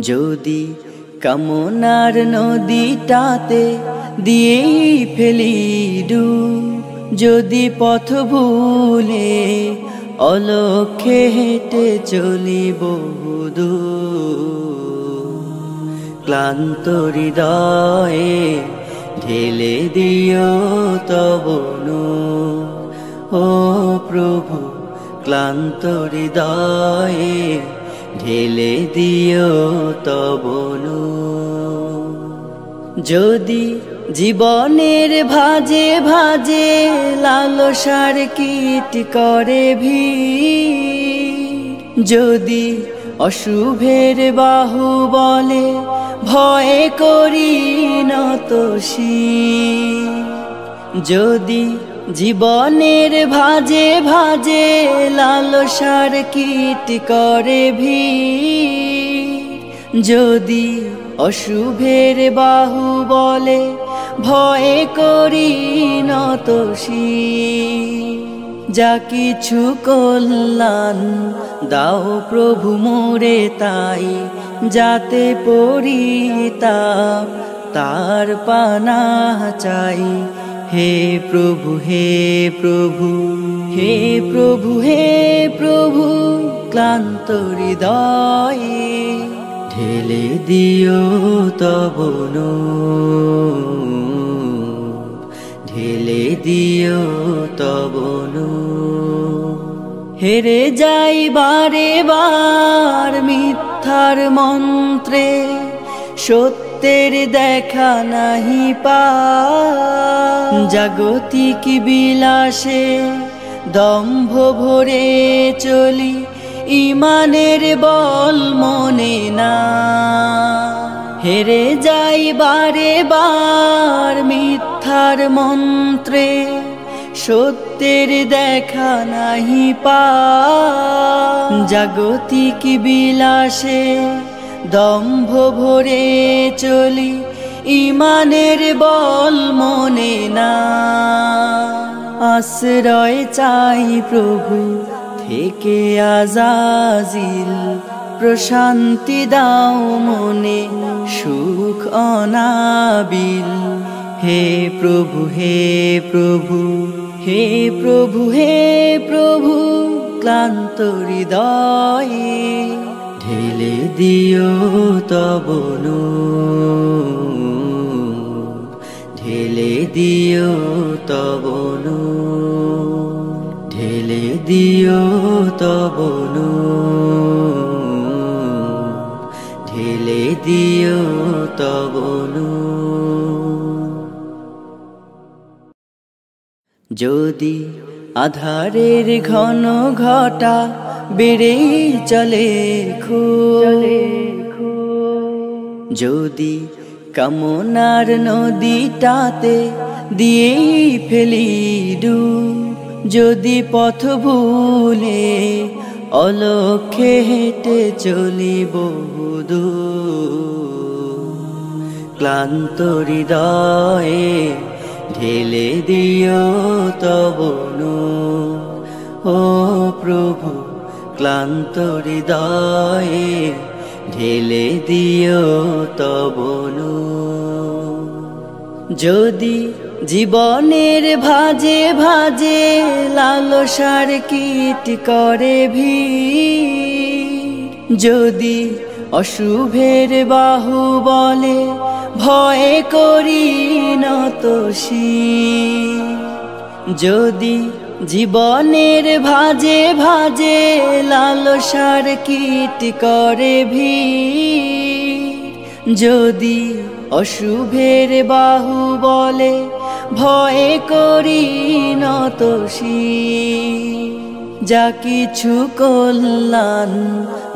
যদি কামনার নদীটাতে দিয়েই ফেলি ডু যদি পথ ভুলে অলক্ষে হেঁটে চলি বহুদূর ক্লান্ত হৃদয়ে ঢেলে দিও তবনু ও প্রভু, ক্লান্ত হৃদয়ে ঢেলে দিও তবনু যদি জীবনের ভাজে ভাজে লালসার কীট করে ভি যদি অশুভের বাহু বলে ভয় করি নতসী যদি জীবনের ভাজে ভাজে লালসার কীট করে ভি যদি অশুভের বাহু বলে ভয় করি নতসী যা কিছু কল্যাণ দাও প্রভু মোরে তাই, যাতে পরিতা তার পানা চাই। হে প্রভু হে প্রভু হে প্রভু হে প্রভু, ক্লান্ত হৃদয়ে ঢেলে দিও তবনু হেরে যাই বারে বার মিথ্যার মন্ত্রে, সত্যের দেখা নাহি পা। জাগতিক বিলাসে দম্ভ ভরে চলি, ইমানের বল মনে না। হেরে যাই বারে বার মিথ্যার মন্ত্রে সত্যের দেখা নাহি পা। জাগতিক বিলাসে দম্ভ ভরে চলি, ইমানের বল মনে না। আশ্রয় চাই প্রভু থেকে আজাজিল, প্রশান্তি দাও মনে সুখ অনাবিল। হে প্রভু হে প্রভু। হে প্রভু হে প্রভু, ক্লান্ত হৃদয়ে ঢেলে দিও তবনু ঢেলে দিও তবনু ঢেলে দিও তবনু ঢেলে দিও তবনু যদি আধারের ঘন ঘটা বেড়ে চলে খুলে যদি কামনার নদীটাতে দিয়ে ফেলি ডু যদি পথ ভুলে অলক্ষে হেঁটে চলি বহুদূর ক্লান্ত হৃদয়ে ঢেলে দিও তবনু ও প্রভু, ক্লান্ত হৃদয়ে ঢেলে দিও তবনু যদি জীবনের ভাজে ভাজে লালসার কীট করে ভি যদি অশুভের বাহু বলে ভয় করি নতসী যদি জীবনের ভাজে ভাজে লালসার কীট করে ভি যদি অশুভের বাহু বলে ভয় করি নতসী যা কিছু কল্যাণ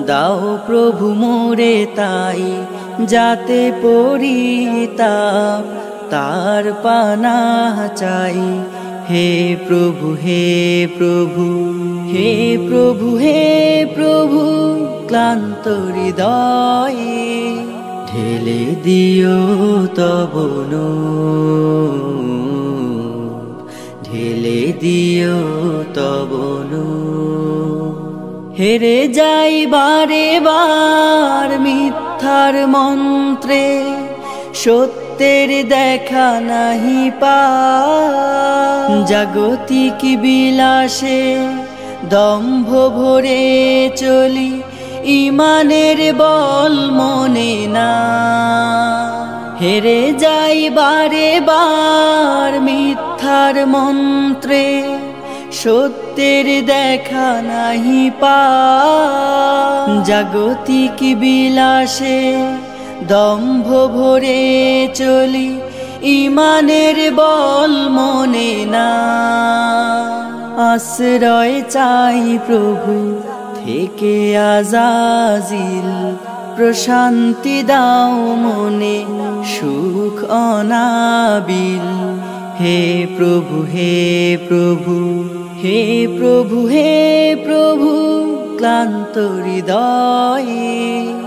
দাও প্রভু মোরে তাই, যাতে পরিতা তার পানা চাই। হে প্রভু হে প্রভু হে প্রভু হে প্রভু, ক্লান্ত হৃদয়ে, ঢেলে দিও তবন ঢেলে দিও তবন হেরে যাই বারে বার মিথ্যার মন্ত্রে, সত্যের দেখা নাহি পা জাগতিক বিলাসে দম্ভ ভরে চলি, ইমানের বল মনে না। হেরে যাই বারে বার মিথ্যার মন্ত্রে সত্যের দেখা নাহি পা। জাগতিক বিলাসে দম্ভ ভরে চলি, ইমানের বল মনে না। আশ্রয় চাই প্রভু থেকে আজাজিল, প্রশান্তি দাও মনে সুখ অনাবিল। হে প্রভু হে প্রভু হে প্রভু হে প্রভু ক্লান্ত হৃদয়ে